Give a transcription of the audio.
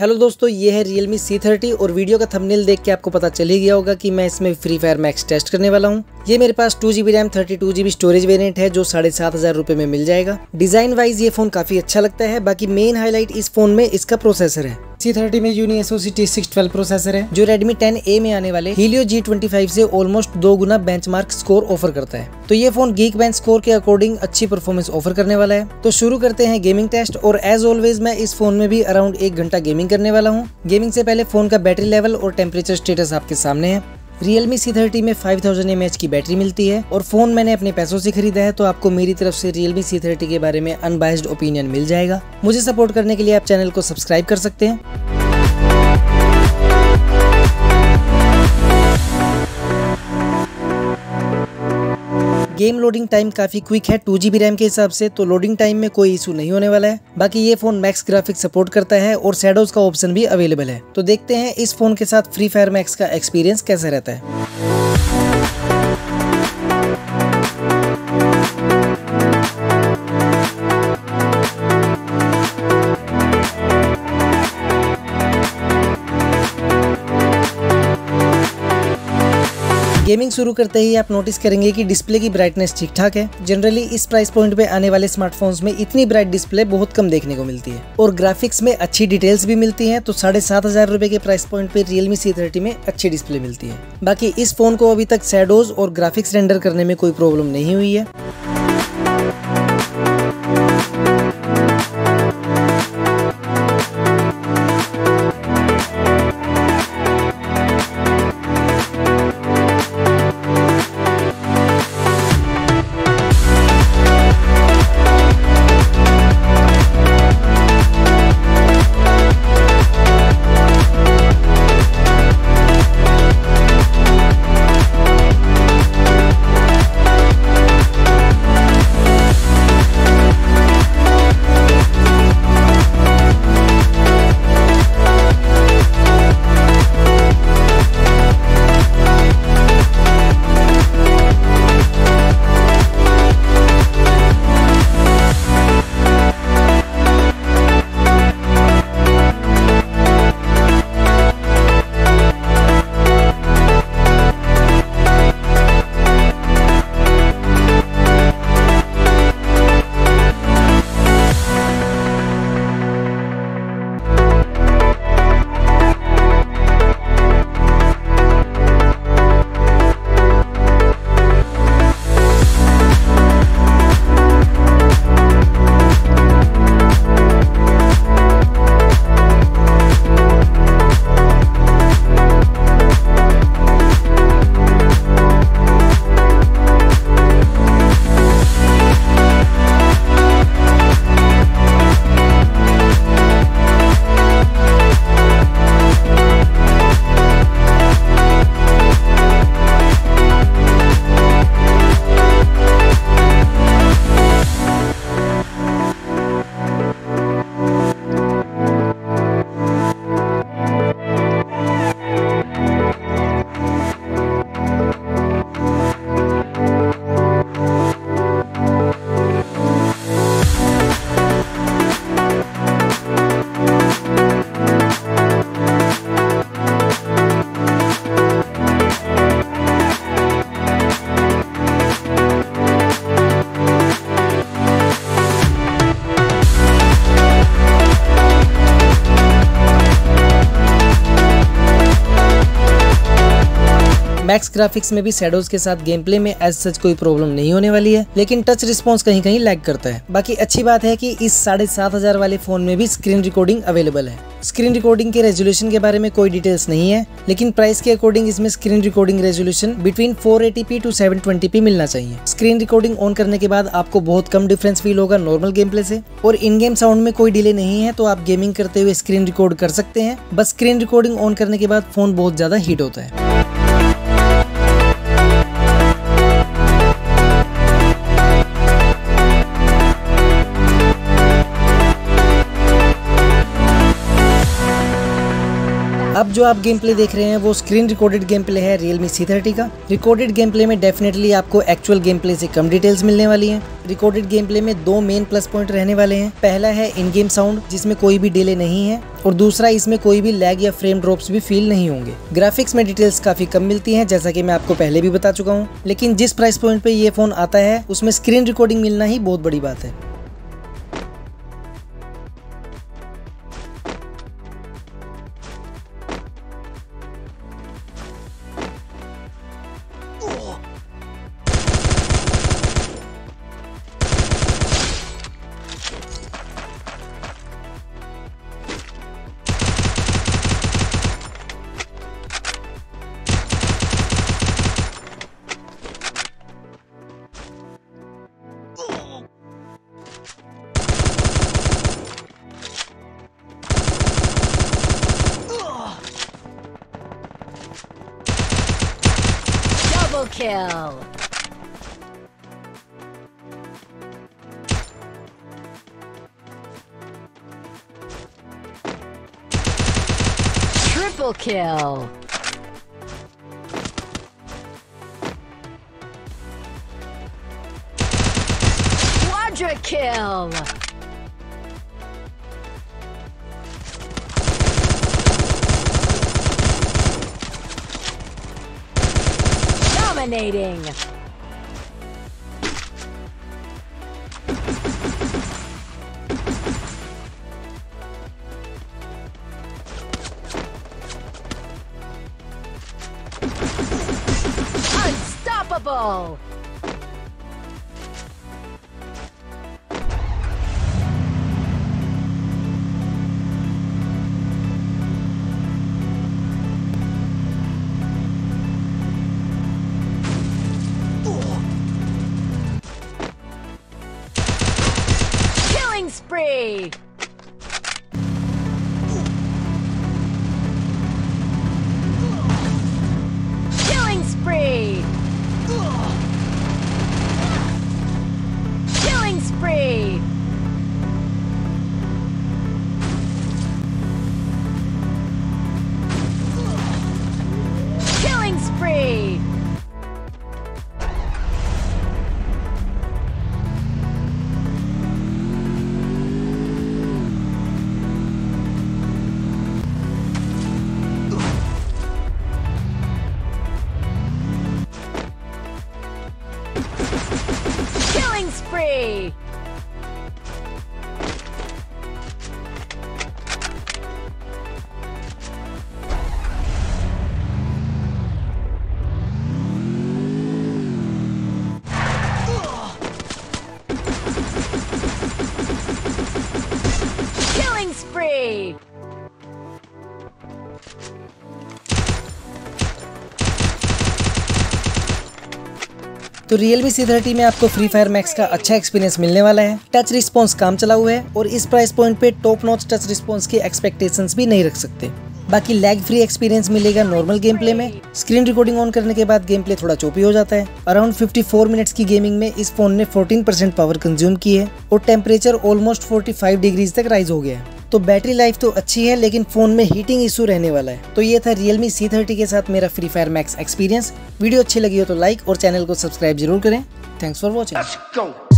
Hello दोस्तों, ये है Realme C30 और वीडियो का थंबनेल देख के आपको पता चल ही गया होगा कि मैं इसमें फ्री फायर मैक्स टेस्ट करने वाला हूँ। ये मेरे पास two GB RAM thirty two GB storage variant है जो साढ़े सात हज़ार रूपए में मिल जाएगा। डिज़ाइन वाइज ये फ़ोन काफ़ी अच्छा लगता है बाकी मेन हाईलाइट इस फ़ोन में इसका प्रोसेसर है। सी थर्टी में Unisoc T six twelve processor है। जो Redmi 10A में आने वाले Helio G25 से ऑलमोस्ट दो गुना बेंचमार्क स्कोर ऑफ़र करता है। तो ये फ़ोन गीक बेंच स्कोर के अकॉर्डिंग अच्छी परफॉर्मेंस ऑफ़र करने वाला है। तो शुरू करते हैं गेमिंग टेस्ट और एज ऑलवेज मैं इस फ़ोन में भी अराउंड एक घंटा गेमिंग करने वाला हूँ। गेमिंग से पहले फ़ोन का बैटरी लेवल और टेम्परेचर स्टेटस आपके सामने है। Realme C30 में फाइव थाउज़ेंड एम एच की बैटरी मिलती है और फ़ोन मैंने अपने पैसों से खरीदा है तो आपको मेरी तरफ़ से रियल मी सी थर्टी के बारे में अनबाइस्ड ओपिनियन मिल जाएगा। मुझे सपोर्ट करने के लिए आप चैनल को सब्सक्राइब कर सकते हैं। गेम लोडिंग टाइम काफ़ी क्विक है, टू जीबी रैम के हिसाब से तो लोडिंग टाइम में कोई इशू नहीं होने वाला है। बाकी ये फ़ोन मैक्स ग्राफिक सपोर्ट करता है और शेडोज का ऑप्शन भी अवेलेबल है। तो देखते हैं इस फ़ोन के साथ फ्री फायर मैक्स का एक्सपीरियंस कैसा रहता है। गेमिंग शुरू करते ही आप नोटिस करेंगे कि डिस्प्ले की ब्राइटनेस ठीक ठाक है। जनरली इस प्राइस पॉइंट पे आने वाले स्मार्टफोन्स में इतनी ब्राइट डिस्प्ले बहुत कम देखने को मिलती है। और ग्राफिक्स में अच्छी डिटेल्स भी मिलती है तो साढ़े सात हज़ार रुपए के प्राइस पॉइंट पे रियलमी सी थर्टी में अच्छी डिस्प्ले मिलती है। बाकी इस फ़ोन को अभी तक सैडोज और ग्राफिक्स रेंडर करने में कोई प्रॉब्लम नहीं हुई है। मैक्स ग्राफिक्स में भी शेडोज के साथ गेम प्ले में एज सच कोई प्रॉब्लम नहीं होने वाली है, लेकिन टच रिस्पॉन्स कहीं कहीं लैग करता है। बाकी अच्छी बात है की इस साढ़े सात हज़ार वाले फ़ोन में भी स्क्रीन रिकॉर्डिंग अवेलेबल है। स्क्रीन रिकॉर्डिंग के रेजोल्यूशन के बारे में कोई डिटेल्स नहीं है, लेकिन प्राइस के अकॉर्डिंग इसमें screen recording resolution between 480p to 720p मिलना चाहिए। स्क्रीन रिकॉर्डिंग ऑन करने के बाद आपको बहुत कम डिफरेंस फील होगा नॉर्मल गेम प्ले से, और इन गेम साउंड में कोई डिले नहीं है तो आप गेमिंग करते हुए स्क्रीन रिकॉर्ड कर सकते हैं। बस स्क्रीन रिकॉर्डिंग ऑन करने के बाद फ़ोन बहुत ज़्यादा हीट होता है। अब जो आप गेम प्ले देख रहे हैं, वो स्क्रीन रिकॉर्डेड गेम प्ले है रियलमी सी थर्टी का। रिकॉर्डेड गेम प्ले में डेफिनेटली आपको एक्चुअल गेम प्ले से कम डिटेल्स मिलने वाली हैं। रिकॉर्डेड गेम प्ले में दो मेन प्लस पॉइंट रहने वाले हैं। पहला है इन गेम साउंड जिसमें कोई भी डिले नहीं है, और दूसरा इसमें कोई भी लैग या फ्रेम ड्रॉप्स भी फील नहीं होंगे। ग्राफिक्स में डिटेल्स काफ़ी कम मिलती हैं, जैसा कि मैं आपको पहले भी बता चुका हूँ। लेकिन जिस प्राइस पॉइंट पे ये फ़ोन आता है, उसमें स्क्रीन रिकॉर्डिंग मिलना ही बहुत बड़ी बात है। Double kill! Triple kill! Quadra kill! Dominating! Unstoppable! Hey! Spree! तो Realme C30 में आपको फ्री फायर मैक्स का अच्छा एक्सपीरियंस मिलने वाला है। टच रिस्पॉन्स काम चला हुआ है और इस प्राइस पॉइंट पे टॉप नॉच टच रिस्पॉन्स की एक्सपेक्टेशंस भी नहीं रख सकते। बाकी लैग फ्री एक्सपीरियंस मिलेगा नॉर्मल गेम प्ले में। स्क्रीन रिकॉर्डिंग ऑन करने के बाद गेम प्ले थोड़ा चोपी हो जाता है। अराउंड 54 मिनट्स की गेमिंग में इस फ़ोन ने 14% पावर कंज्यूम की है और टेम्परेचर ऑलमोस्ट 45 डिग्रीज तक राइज हो गया है। तो बैटरी लाइफ तो अच्छी है, लेकिन फ़ोन में हीटिंग इशू रहने वाला है। तो ये था रियलमी सी थर्टी के साथ मेरा Free Fire Max experience video अच्छी लगी हो तो लाइक और चैनल को सब्सक्राइब ज़रूर करें। Thanks for watching.